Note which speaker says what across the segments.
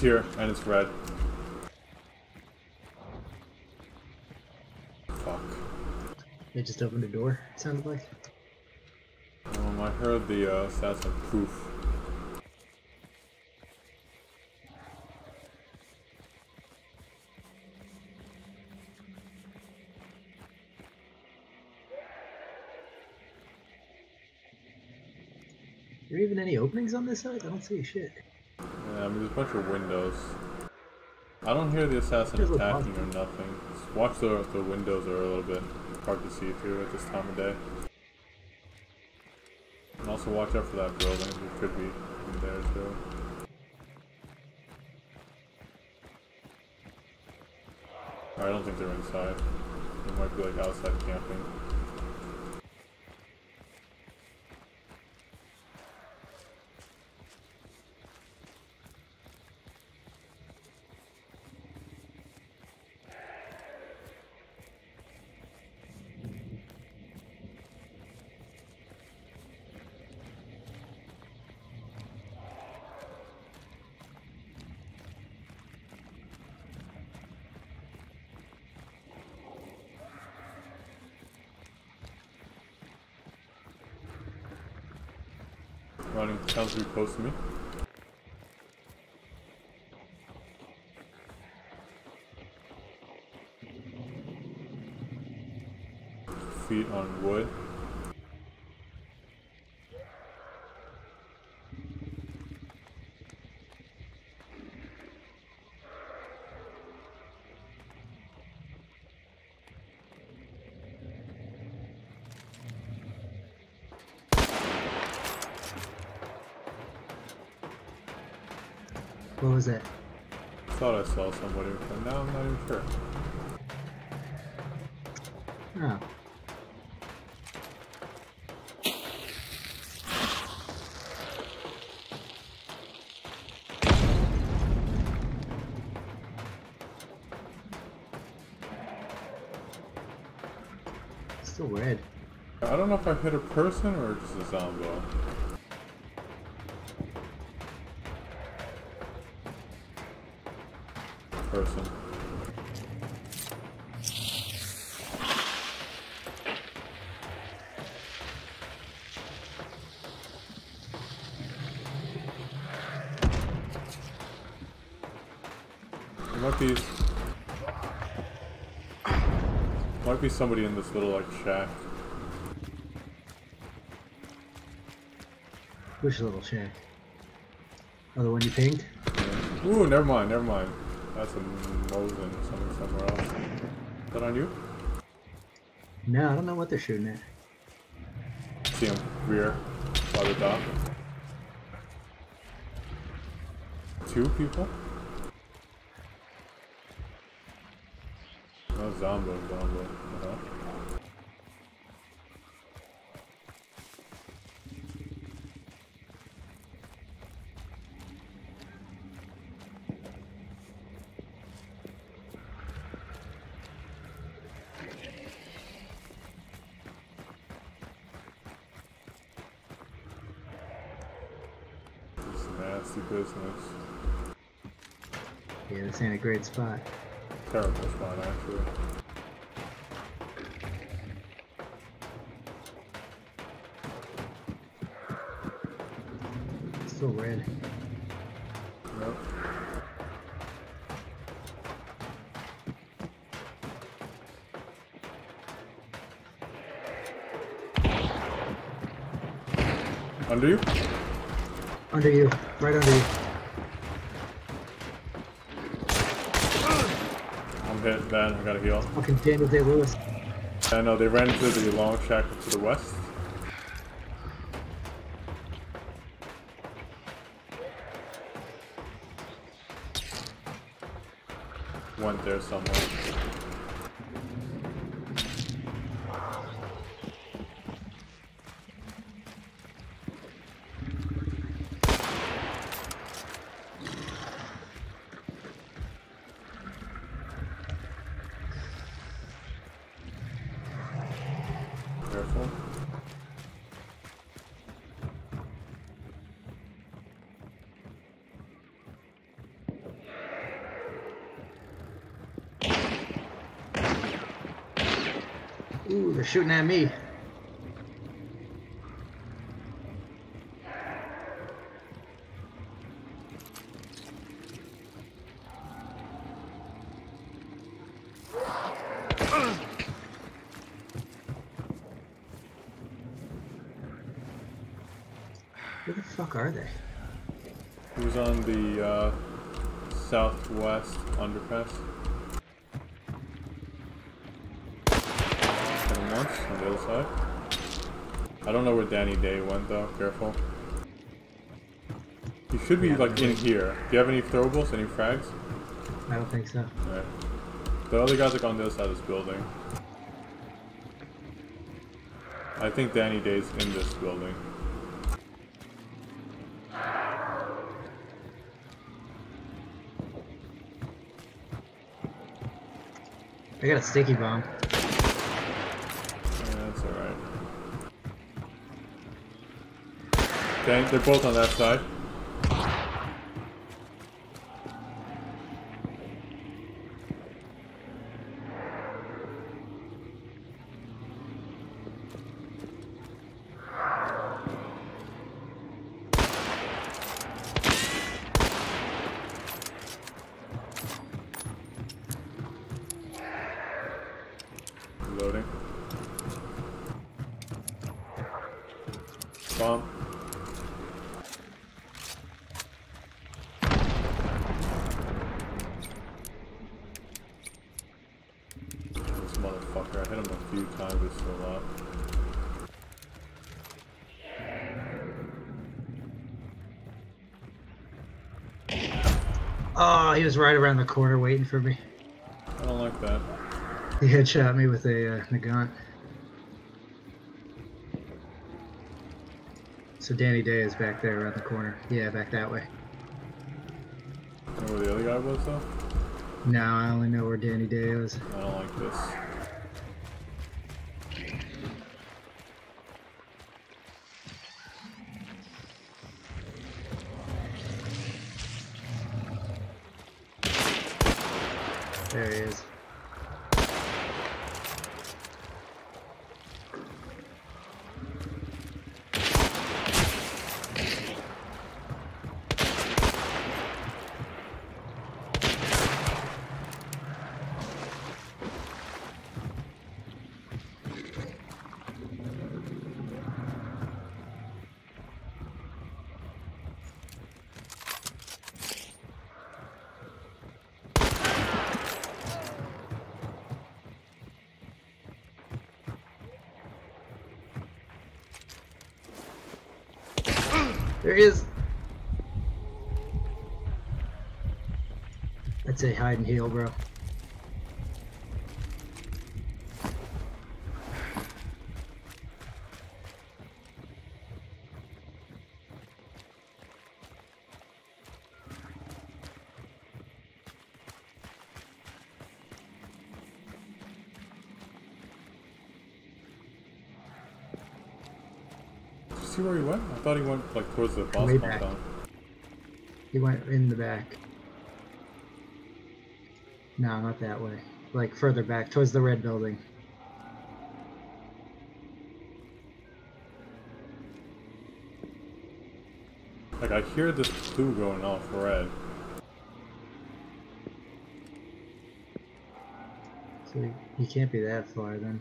Speaker 1: here, and it's red. Fuck.
Speaker 2: They just opened a door, it sounded like.
Speaker 1: Um, I heard the uh, assassin poof.
Speaker 2: Are there even any openings on this side? I don't see shit.
Speaker 1: Yeah, I mean, there's a bunch of windows. I don't hear the assassin attacking or nothing. Just watch the the windows are a little bit hard to see through at this time of day. And also watch out for that building. It could be in there too. I don't think they're inside. They might be like outside camping. Running sounds be close to me. Feet on wood.
Speaker 2: Was that?
Speaker 1: Thought I saw somebody, but now I'm not even sure.
Speaker 2: Oh. Still red.
Speaker 1: I don't know if I hit a person or just a zombie. Person. There might be might be somebody in this little like shack.
Speaker 2: Which little shack? Oh, the one you pinged?
Speaker 1: Ooh, never mind, never mind. That's a Mosin something somewhere else. Is that on you?
Speaker 2: No, I don't know what they're shooting at.
Speaker 1: See him rear by the dock. Two people? Zombo, Zombo. Uh-huh. Nasty business.
Speaker 2: Yeah, this ain't a great spot.
Speaker 1: Terrible spot, actually.
Speaker 2: Still red.
Speaker 1: Under you?
Speaker 2: Under you. Right under you.
Speaker 1: I'm hit bad. I gotta heal.
Speaker 2: Fucking Daniel Day Lewis.
Speaker 1: I know they ran into the long shack to the west. Went there somewhere. Careful.
Speaker 2: They're shooting at me. Where the fuck are they?
Speaker 1: Who's on the uh, southwest underpass? Hit him once on the other side. I don't know where Danny Day went though. Careful. He should be
Speaker 2: Yeah,
Speaker 1: like in here. Do you have any throwables? Any frags?
Speaker 2: I don't think so.
Speaker 1: Alright. The other guy's like on the other side of this building. I think Danny Day's in this building.
Speaker 2: I got a sticky bomb.
Speaker 1: Yeah, that's alright. Okay, they're both on that side. Loading. Bomb. This motherfucker, I hit him a few times, but still not.
Speaker 2: Oh, he was right around the corner waiting for me.
Speaker 1: I don't like that.
Speaker 2: He headshot me with a uh, Nagant. So Danny Day is back there around the corner. Yeah, back that way.
Speaker 1: You know where the other guy was though?
Speaker 2: Now I only know where Danny Day is.
Speaker 1: I don't like this.
Speaker 2: There he is. There he is. I'd say hide and heal, bro.
Speaker 1: See where he went? I thought he went like towards the boss
Speaker 2: Way back.
Speaker 1: compound.
Speaker 2: He went in the back. No, not that way. Like further back, towards the red building.
Speaker 1: Like I hear this blue going off red.
Speaker 2: So he can't be that far then.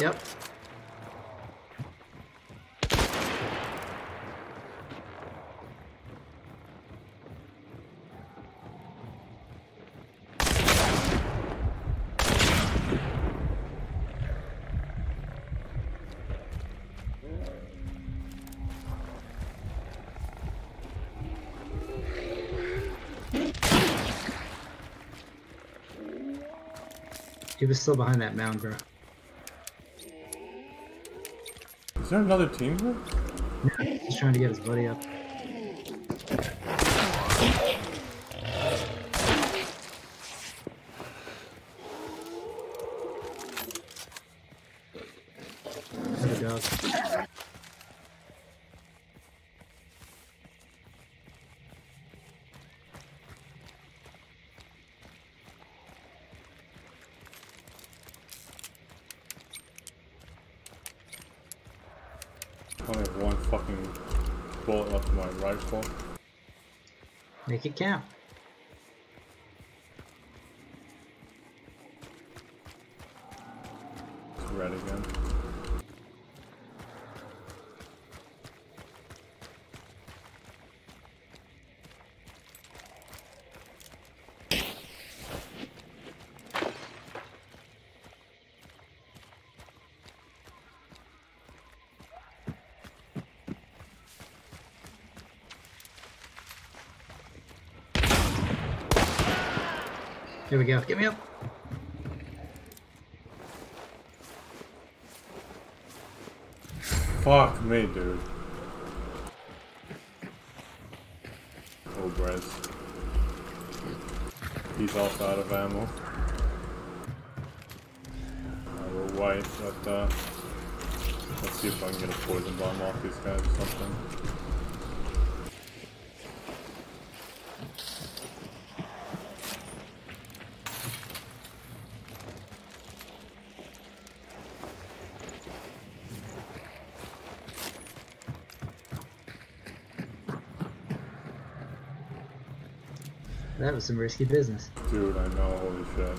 Speaker 2: Yep. He was still behind that mound, bro.
Speaker 1: Is there another team here?
Speaker 2: He's trying to get his buddy up.
Speaker 1: Fucking bullet left in my rifle.
Speaker 2: Make it count.
Speaker 1: It's red again.
Speaker 2: Here we go. Get me up.
Speaker 1: Fuck me, dude. Oh, Brez. He's also out of ammo. Uh, we're white, but uh, let's see if I can get a poison bomb off these guys or something.
Speaker 2: Was some risky business.
Speaker 1: Dude, I know, holy shit.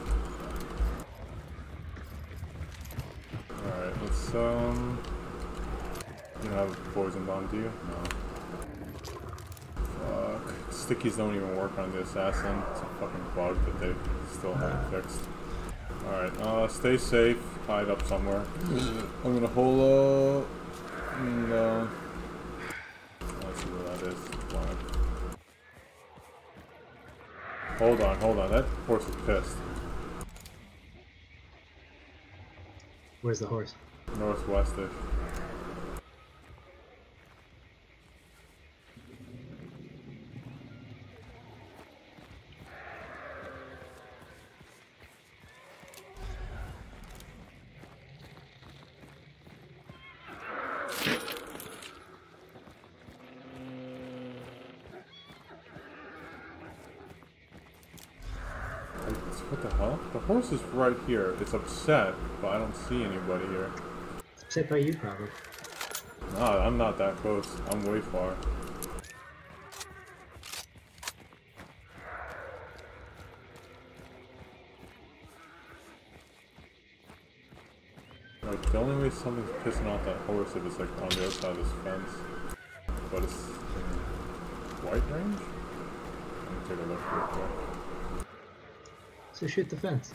Speaker 1: Alright, let's, um... You don't have a poison bomb, do you? No. Fuck. Stickies don't even work on the assassin. It's a fucking bug that they still haven't fixed. Alright, uh, stay safe. Hide up somewhere. I'm gonna hold up. No. Hold on, hold on. That horse is pissed.
Speaker 2: Where's the horse?
Speaker 1: Northwestish. It's- What the hell? The horse is right here. It's upset, but I don't see anybody here.
Speaker 2: It's upset by you, probably.
Speaker 1: No, I'm not that close. I'm way far. Like, the only way something's pissing off that horse if it's like on the other side of this fence. But it's in white range? Let me take a look real quick.
Speaker 2: So shoot the fence.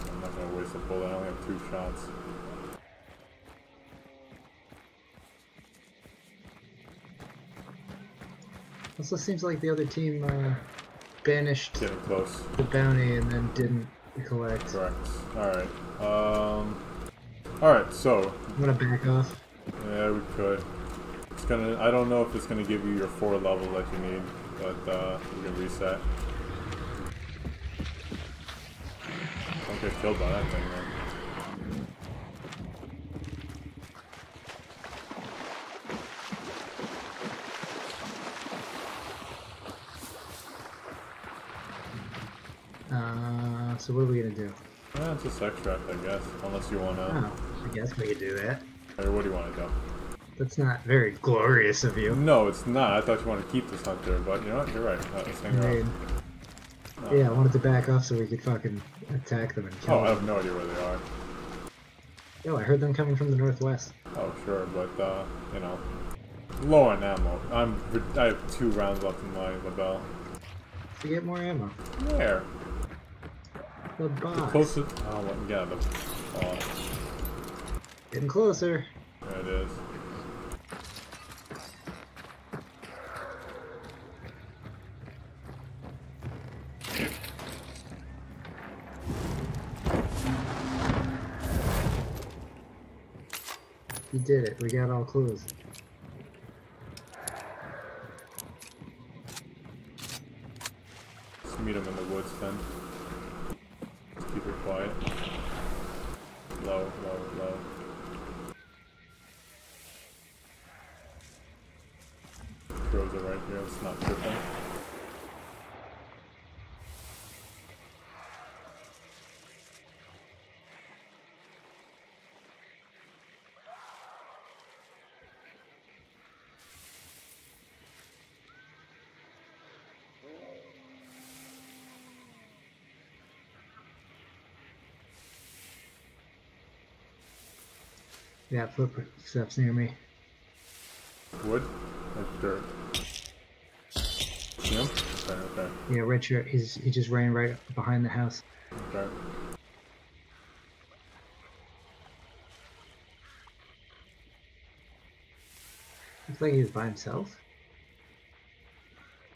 Speaker 1: I'm not gonna waste a bullet, I only have two shots.
Speaker 2: Also seems like the other team uh, banished
Speaker 1: Getting close.
Speaker 2: the bounty and then didn't collect.
Speaker 1: Correct. Alright. Um. Alright, so.
Speaker 2: I'm gonna back off.
Speaker 1: Yeah, we could. It's gonna. I don't know if it's gonna give you your four level that you need, but uh, we can reset. Don't get killed by that thing, man.
Speaker 2: Uh, so what are we gonna do?
Speaker 1: Yeah, it's just extract, I guess. Unless you wanna.
Speaker 2: Oh, I guess we could do that.
Speaker 1: Or what do you wanna do?
Speaker 2: That's not very glorious of you.
Speaker 1: No, it's not. I thought you wanted to keep this hunter, but you know what? You're right. Uh, let's hang around.
Speaker 2: Yeah, I wanted to back off so we could fucking attack them and kill them.
Speaker 1: Oh, I have no idea where they are.
Speaker 2: Yo, I heard them coming from the northwest.
Speaker 1: Oh, sure, but uh, you know, low on ammo. I'm. I have two rounds left in my Lebel.
Speaker 2: To get more ammo.
Speaker 1: Where?
Speaker 2: The box.
Speaker 1: Closest. Oh? Yeah, the. Oh,
Speaker 2: Getting closer.
Speaker 1: there it is.
Speaker 2: You did it. We got all clues.
Speaker 1: Let's meet him in the woods then. Let's keep it quiet. Low, low, low. Crows are right here, let's not trip
Speaker 2: got footsteps near me.
Speaker 1: Wood or dirt? Him? Okay, okay,
Speaker 2: Yeah, red shirt. He's he just ran right behind the house.
Speaker 1: okay.
Speaker 2: Looks like he was by himself.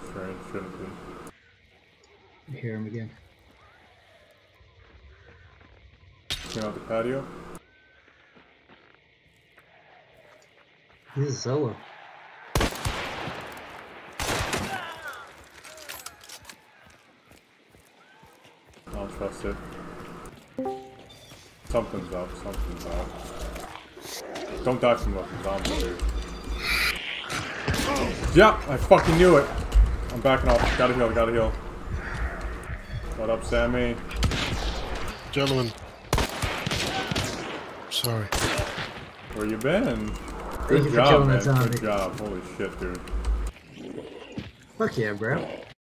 Speaker 1: Strange, shouldn't be.
Speaker 2: I hear him again.
Speaker 1: Came out the patio.
Speaker 2: He's a solo.
Speaker 1: I don't trust it. Something's up, something's up. Don't die from a zombie, dude. Yeah, I fucking knew it. I'm backing off. Gotta heal, gotta heal. What up, Sammy?
Speaker 3: Gentlemen. Sorry.
Speaker 1: Where you been?
Speaker 2: Thank
Speaker 1: Good
Speaker 2: you for
Speaker 1: job,
Speaker 2: killing
Speaker 1: man.
Speaker 2: that zombie.
Speaker 1: Good job. Holy shit, dude.
Speaker 2: Fuck yeah, bro.